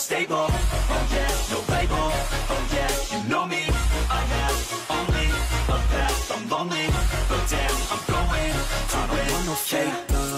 stable, oh yeah, no label, oh yeah, you know me, I have only a path, I'm lonely, but damn, I'm going. To I don't want no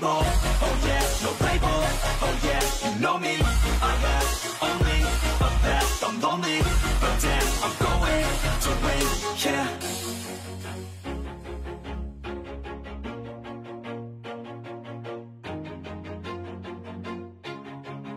Yeah,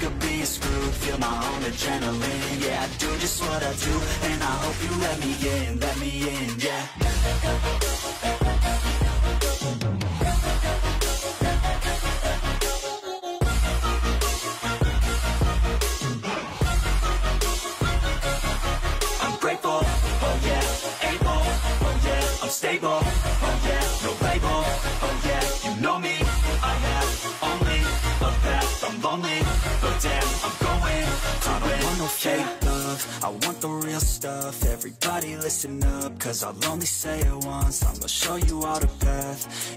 Sick of being screwed, feel my own adrenaline. Yeah, I do just what I do, and I hope you let me in, let me in, yeah. I'm grateful, oh oh stable, oh yeah, no label, oh yeah, you know me, I have only a path, I'm lonely, damn, I'm going to I don't want no fake love, I want the real stuff, everybody listen up, cause I'll only say it once, I'm gonna show you all the path,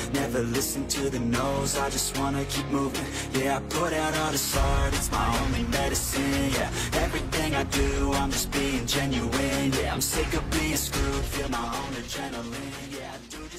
listen to the no's, I just wanna keep moving, yeah, I put out all this art, it's my only medicine, yeah, everything I do, I'm just being genuine, yeah, I'm sick of being screwed, feel my own adrenaline, yeah, I do.